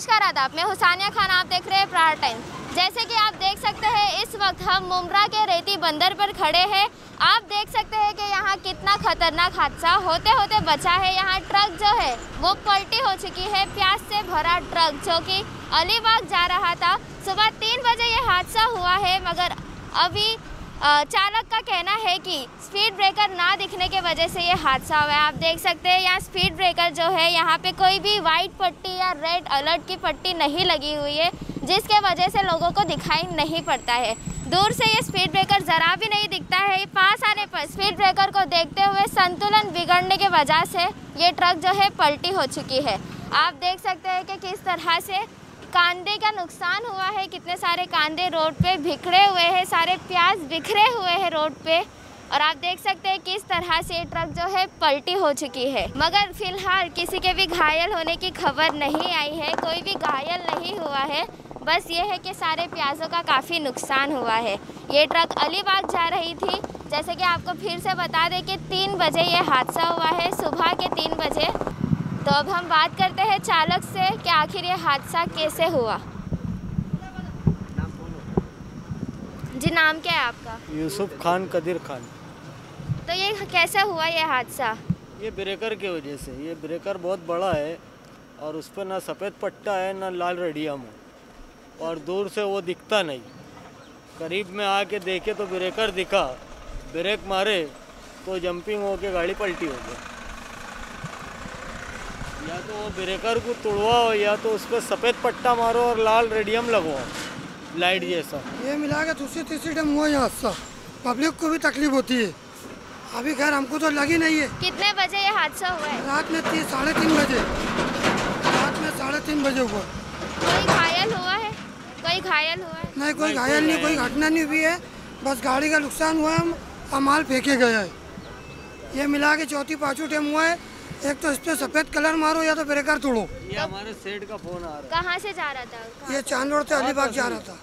नमस्कार आदाब, मैं हुसानिया खान, आप देख रहे हैं प्रार टाइम जैसे कि आप देख सकते हैं, इस वक्त हम मुमरा के रेती बंदर पर खड़े हैं। आप देख सकते हैं कि यहाँ कितना खतरनाक हादसा होते होते बचा है। यहाँ ट्रक जो है, वो पलटी हो चुकी है प्याज से भरा ट्रक, जो कि अलीबाग जा रहा था। सुबह तीन बजे ये हादसा हुआ है, मगर अभी चालक का कहना है कि स्पीड ब्रेकर ना दिखने के वजह से ये हादसा हुआ है। आप देख सकते हैं, यहाँ स्पीड ब्रेकर जो है, यहाँ पे कोई भी वाइट पट्टी या रेड अलर्ट की पट्टी नहीं लगी हुई है, जिसके वजह से लोगों को दिखाई नहीं पड़ता है। दूर से ये स्पीड ब्रेकर ज़रा भी नहीं दिखता है पास आने पर स्पीड ब्रेकर को देखते हुए संतुलन बिगड़ने के वजह से ये ट्रक जो है, पलटी हो चुकी है। आप देख सकते हैं कि किस तरह से कांदे का नुकसान हुआ है, कितने सारे कांदे रोड पे बिखरे हुए हैं, सारे प्याज बिखरे हुए हैं रोड पे। और आप देख सकते हैं किस तरह से ट्रक जो है पलटी हो चुकी है। मगर फ़िलहाल किसी के भी घायल होने की खबर नहीं आई है, कोई भी घायल नहीं हुआ है। बस ये है कि सारे प्याज़ों का काफ़ी नुकसान हुआ है। ये ट्रक अलीबाग जा रही थी। जैसे कि आपको फिर से बता दें कि तीन बजे ये हादसा हुआ है, सुबह के तीन बजे। तो अब हम बात करते हैं चालक से कि आखिर ये हादसा कैसे हुआ। जी नाम क्या है आपका? यूसुफ खान कदीर खान। तो ये कैसे हुआ ये हादसा? ये ब्रेकर की वजह से। ये ब्रेकर बहुत बड़ा है और उस पर ना सफ़ेद पट्टा है ना लाल रेडियम है। और दूर से वो दिखता नहीं। करीब में आके देखे तो ब्रेकर दिखा। ब्रेक मारे तो जंपिंग होके गाड़ी पलटी हो गई। या तो वो ब्रेकर को तोड़वाओ या तो उस पर सफ़ेद पट्टा मारो और लाल रेडियम लगवाओ लाइट जैसा। ये मिला के दूसरी तीसरी टाइम हुआ ये हादसा पब्लिक को भी तकलीफ़ होती है। अभी खैर हमको तो लगी नहीं है। कितने बजे ये हादसा हुआ है? रात में तीन साढ़े तीन बजे। रात में साढ़े तीन बजे हुआ। कोई घायल हुआ है? कोई घायल हुआ है? नहीं कोई घायल नहीं कोई घटना नहीं हुई है। बस गाड़ी का नुकसान हुआ है और माल फेंके गया है। ये मिला के चौथी पाँचवीं टाइम हुआ है। एक तो इस पर सफ़ेद कलर मारो या तो ब्रेकर तोड़ो। ये हमारे सेठ का फ़ोन आ रहा है। कहाँ से जा रहा था? ये चांदोड़ से अलीबाग जा रहा था।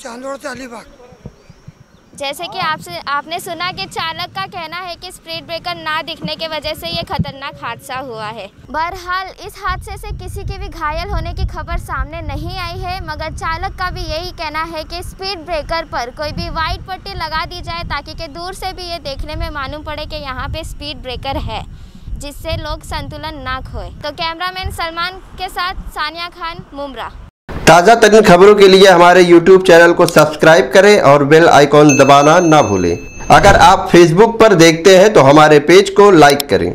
चांदोड़ से अलीबाग। जैसे कि आपसे आपने सुना कि चालक का कहना है कि स्पीड ब्रेकर ना दिखने की वजह से ये खतरनाक हादसा हुआ है। बहरहाल इस हादसे से किसी के भी घायल होने की खबर सामने नहीं आई है मगर चालक का भी यही कहना है कि स्पीड ब्रेकर पर कोई भी वाइट पट्टी लगा दी जाए ताकि कि दूर से भी ये देखने में मालूम पड़े कि यहाँ पे स्पीड ब्रेकर है। जिससे लोग संतुलन ना खोए। तो कैमरामैन सलमान के साथ सानिया खान मुमरा ताज़ा तरीन खबरों के लिए हमारे YouTube चैनल को सब्सक्राइब करें और बेल आइकॉन दबाना ना भूलें। अगर आप Facebook पर देखते हैं तो हमारे पेज को लाइक करें।